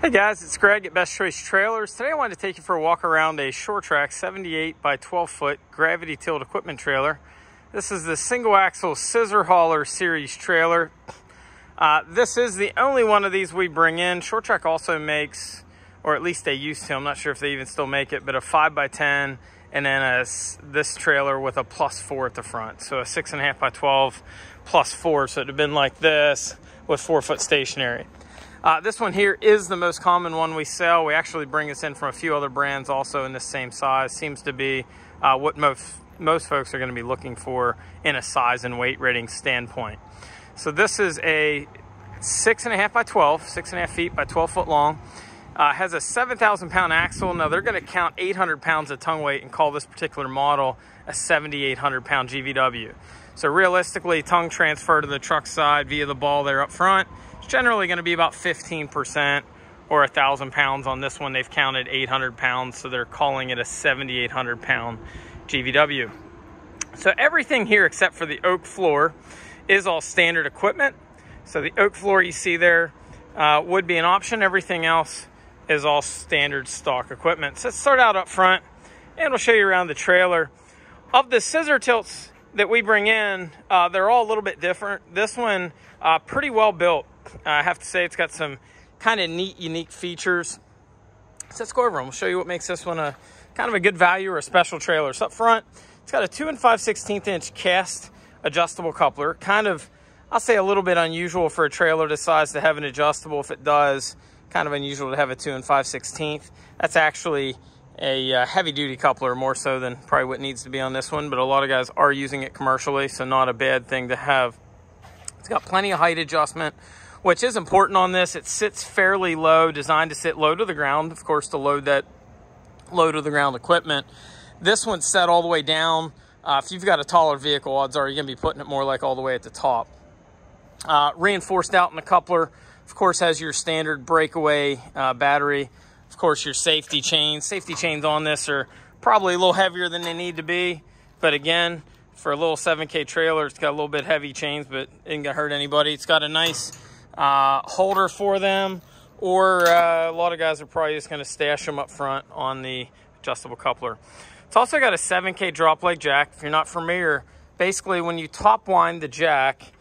Hey guys, it's Greg at Best Choice Trailers. Today I wanted to take you for a walk around a Sure Trac 78 by 12 foot gravity tilt equipment trailer. This is the single axle scissor hauler series trailer. Uh, this is the only one of these we bring in. Sure Trac also makes, or at least they used to, I'm not sure if they even still make it, but a 5 by 10 and then a, this trailer with a plus 4 at the front. So a 6.5 by 12 plus 4. So it'd have been like this with 4 foot stationary. Uh, this one here is the most common one we sell. We actually bring this in from a few other brands also in the same size. Seems to be uh, what most, most folks are going to be looking for in a size and weight rating standpoint. So this is a six and a half by 12, six and a half feet by 12 foot long. Uh, has a 7,000 pound axle. Now they're going to count 800 pounds of tongue weight and call this particular model a 7,800 pound GVW. So realistically, tongue transfer to the truck side via the ball there up front generally going to be about 15% or a thousand pounds on this one. They've counted 800 pounds, so they're calling it a 7,800 pound GVW. So everything here except for the oak floor is all standard equipment. So the oak floor you see there uh, would be an option. Everything else is all standard stock equipment. So let's start out up front and we'll show you around the trailer. Of the scissor tilts that we bring in, uh, they're all a little bit different. This one, uh, pretty well built. I have to say it's got some kind of neat, unique features. So let's go over them. We'll show you what makes this one a kind of a good value or a special trailer. So up front, it's got a 2 and 5 16th inch cast adjustable coupler. Kind of, I'll say a little bit unusual for a trailer this size to have an adjustable. If it does, kind of unusual to have a 2 and 5 16th. That's actually a uh, heavy duty coupler more so than probably what needs to be on this one, but a lot of guys are using it commercially, so not a bad thing to have. It's got plenty of height adjustment which is important on this. It sits fairly low, designed to sit low to the ground, of course, to load that low to the ground equipment. This one's set all the way down. Uh, if you've got a taller vehicle, odds are you're going to be putting it more like all the way at the top. Uh, reinforced out in the coupler, of course, has your standard breakaway uh, battery. Of course, your safety chains. Safety chains on this are probably a little heavier than they need to be. But again, for a little 7K trailer, it's got a little bit heavy chains, but it ain't going to hurt anybody. It's got a nice uh, holder for them, or uh, a lot of guys are probably just going to stash them up front on the adjustable coupler. It's also got a 7K drop leg jack. If you're not familiar, basically when you top wind the jack,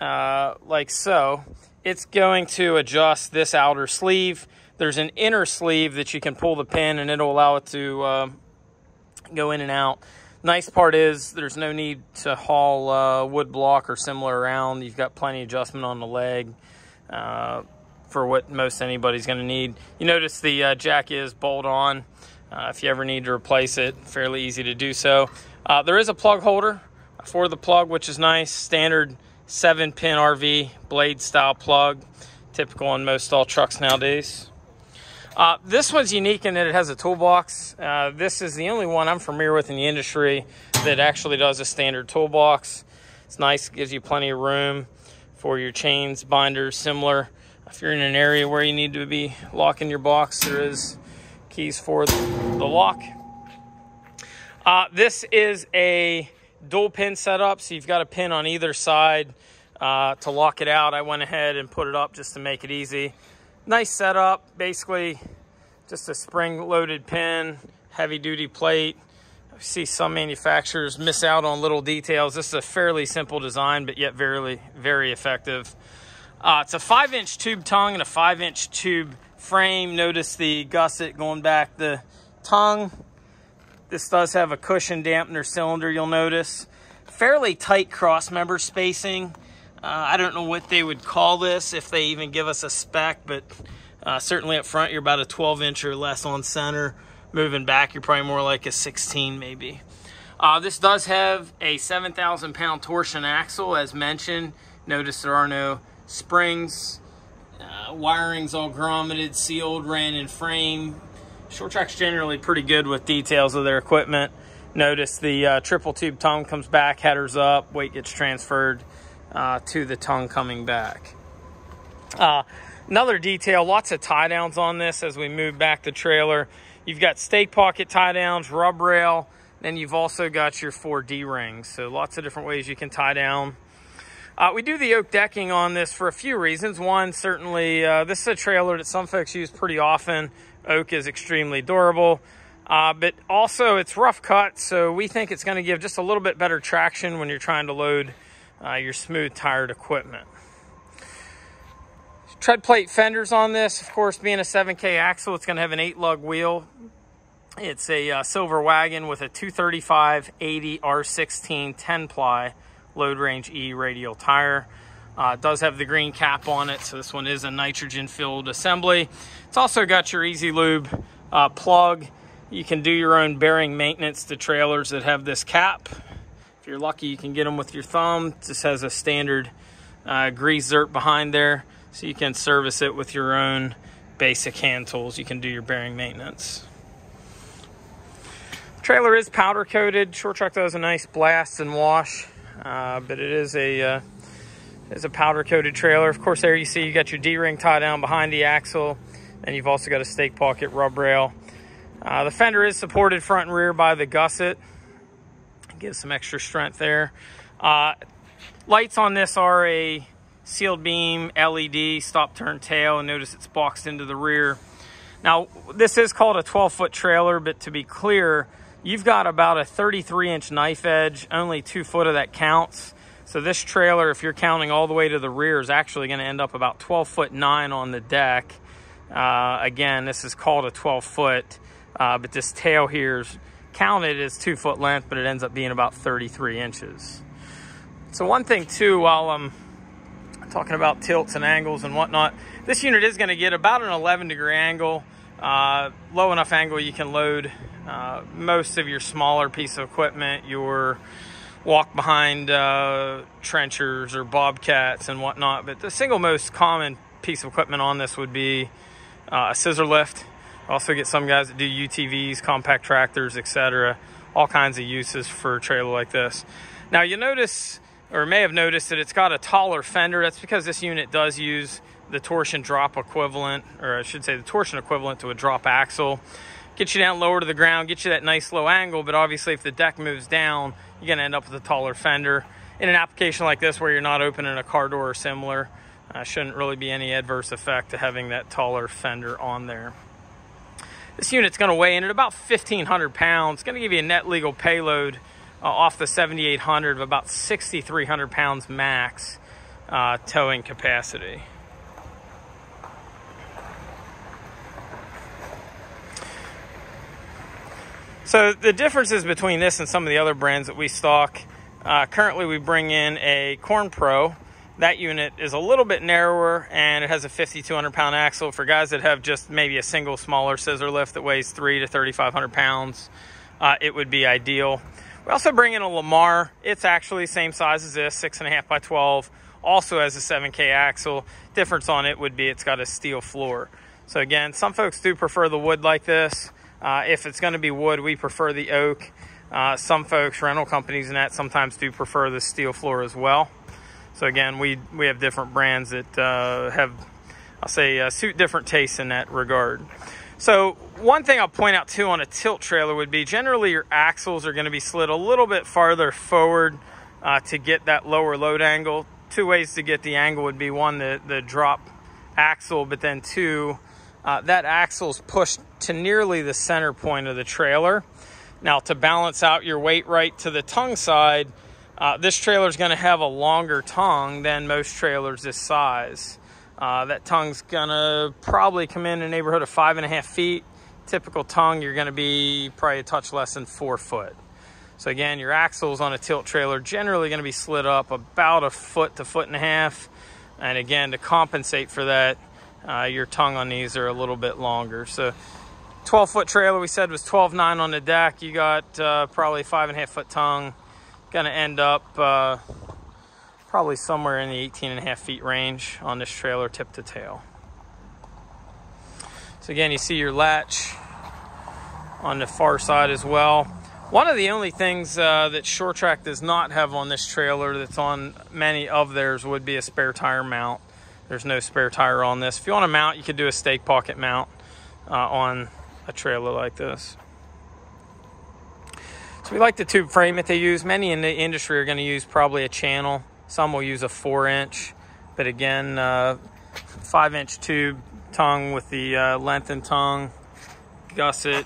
uh, like so, it's going to adjust this outer sleeve. There's an inner sleeve that you can pull the pin and it'll allow it to uh, go in and out. Nice part is there's no need to haul uh, wood block or similar around. You've got plenty of adjustment on the leg for what most anybody's going to need. You notice the uh, jack is bolt on. Uh, if you ever need to replace it, fairly easy to do so. Uh, there is a plug holder for the plug, which is nice. Standard 7 pin RV blade style plug, typical on most all trucks nowadays. Uh, this one's unique in that it has a toolbox. Uh, this is the only one I'm familiar with in the industry that actually does a standard toolbox. It's nice, gives you plenty of room for your chains, binders, similar. If you're in an area where you need to be locking your box, there is keys for the, lock. Uh, this is a dual pin setup, so you've got a pin on either side uh, to lock it out. I went ahead and put it up just to make it easy. Nice setup, basically just a spring-loaded pin, heavy-duty plate, See some manufacturers miss out on little details. This is a fairly simple design, but yet very, very effective. Uh, it's a five inch tube tongue and a five inch tube frame. Notice the gusset going back the tongue. This does have a cushion dampener cylinder, you'll notice. Fairly tight cross member spacing. Uh, I don't know what they would call this if they even give us a spec, but uh, certainly up front, you're about a 12 inch or less on center. Moving back, you're probably more like a 16 maybe. Uh, this does have a 7,000 pound torsion axle, as mentioned. Notice there are no springs. Uh, wiring's all grommeted, sealed, ran in frame. Sure Trac's generally pretty good with details of their equipment. Notice the uh, triple tube tongue comes back, headers up, weight gets transferred uh, to the tongue coming back. Uh, another detail, lots of tie downs on this as we move back the trailer. You've got stake pocket tie downs, rub rail, and you've also got your four D-rings. So lots of different ways you can tie down. Uh, we do the oak decking on this for a few reasons. One, certainly, uh, this is a trailer that some folks use pretty often. Oak is extremely durable, uh, but also it's rough cut, so we think it's going to give just a little bit better traction when you're trying to load uh, your smooth tired equipment. Tread plate fenders on this, of course, being a 7K axle, it's going to have an 8 lug wheel. It's a uh, silver wagon with a 235 80 R16 10 ply load range E radial tire. Uh, does have the green cap on it, so this one is a nitrogen filled assembly. It's also got your E-Z Lube uh, plug. You can do your own bearing maintenance to trailers that have this cap. If you're lucky, you can get them with your thumb. This has a standard uh, grease zerk behind there, so you can service it with your own basic hand tools. You can do your bearing maintenance. Trailer is powder coated. Sure Trac does a nice blast and wash. Uh, but it is a uh, is a powder coated trailer. Of course, there you see you got your D-ring tie down behind the axle, and you've also got a stake pocket rub rail. Uh, the fender is supported front and rear by the gusset. Gives some extra strength there. Uh, lights on this are a sealed beam LED stop turn tail, and notice it's boxed into the rear. Now, this is called a 12 foot trailer, but to be clear, You've got about a 33 inch knife edge, only two foot of that counts. So this trailer, if you're counting all the way to the rear, is actually gonna end up about 12 foot nine on the deck. Uh, again, this is called a 12 foot, uh, but this tail here is counted as two foot length, but it ends up being about 33 inches. So one thing too, while I'm talking about tilts and angles and whatnot, this unit is gonna get about an 11 degree angle, uh, low enough angle you can load uh, most of your smaller piece of equipment, your walk behind uh, trenchers or bobcats and whatnot. But the single most common piece of equipment on this would be uh, a scissor lift. Also get some guys that do UTVs, compact tractors, etc. All kinds of uses for a trailer like this. Now you notice, or may have noticed that it's got a taller fender. That's because this unit does use the torsion drop equivalent, or I should say the torsion equivalent to a drop axle get you down lower to the ground, get you that nice low angle. But obviously, if the deck moves down, you're going to end up with a taller fender. In an application like this, where you're not opening a car door or similar, uh, shouldn't really be any adverse effect to having that taller fender on there. This unit's going to weigh in at about 1,500 pounds. It's going to give you a net legal payload uh, off the 7,800 of about 6,300 pounds max uh, towing capacity. So the differences between this and some of the other brands that we stock, uh, currently we bring in a Corn Pro. That unit is a little bit narrower and it has a 5,200 pound axle for guys that have just maybe a single smaller scissor lift that weighs three to 3,500 pounds. Uh, it would be ideal. We also bring in a Lamar. It's actually same size as this, six and a half by 12. Also has a 7K axle. Difference on it would be it's got a steel floor. So again, some folks do prefer the wood like this. Uh, if it's going to be wood, we prefer the oak. Uh, some folks, rental companies and that, sometimes do prefer the steel floor as well. So again, we we have different brands that uh, have, I'll say, uh, suit different tastes in that regard. So one thing I'll point out too on a tilt trailer would be generally your axles are going to be slid a little bit farther forward uh, to get that lower load angle. Two ways to get the angle would be one, the, the drop axle, but then two, uh, that axle's pushed to nearly the center point of the trailer. Now to balance out your weight right to the tongue side, uh, this trailer is going to have a longer tongue than most trailers this size. Uh, that tongue's to probably come in a neighborhood of five and a half feet. Typical tongue, you're to be probably a touch less than four foot. So again, your axles on a tilt trailer generally to be slid up about a foot to foot and a half. And again, to compensate for that, uh, your tongue on these are a little bit longer. So 12 foot trailer we said was 12.9 on the deck. You got uh, probably five and a half foot tongue. Gonna end up uh, probably somewhere in the 18 and a half feet range on this trailer tip to tail. So again, you see your latch on the far side as well. One of the only things uh, that Sure Trac does not have on this trailer that's on many of theirs would be a spare tire mount. There's no spare tire on this. If you want to mount, you could do a stake pocket mount uh, on a trailer like this. So we like the tube frame that they use. Many in the industry are going to use probably a channel Some will use a four inch, but again, uh, five inch tube tongue with the uh, lengthened tongue, gusset,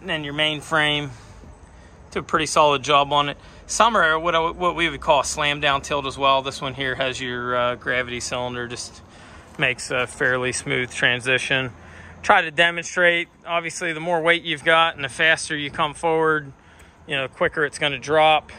and then your main frame. Do a pretty solid job on it. Some are what, I, what we would call a slam down tilt as well. This one here has your uh, gravity cylinder, just makes a fairly smooth transition. Try to demonstrate, obviously the more weight you've got and the faster you come forward, you know, quicker it's gonna drop.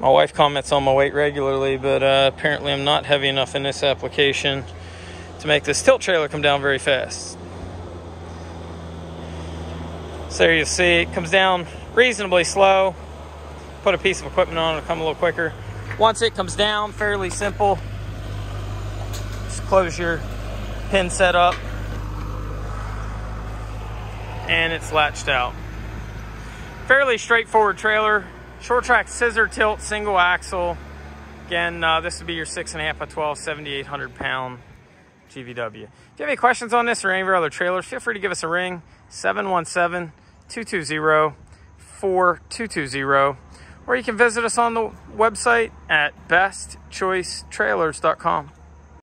My wife comments on my weight regularly, but uh, apparently I'm not heavy enough in this application to make this tilt trailer come down very fast. So there you see it comes down reasonably slow. Put a piece of equipment on, it'll come a little quicker. Once it comes down, fairly simple. Just close your pin setup and it's latched out. Fairly straightforward trailer. Sure Trac scissor tilt, single axle. Again, uh, this would be your six and a half by 12, 7,800 pound GVW. If you have any questions on this or any of our other trailers, feel free to give us a ring, 717-220-4220, or you can visit us on the website at bestchoicetrailers.com.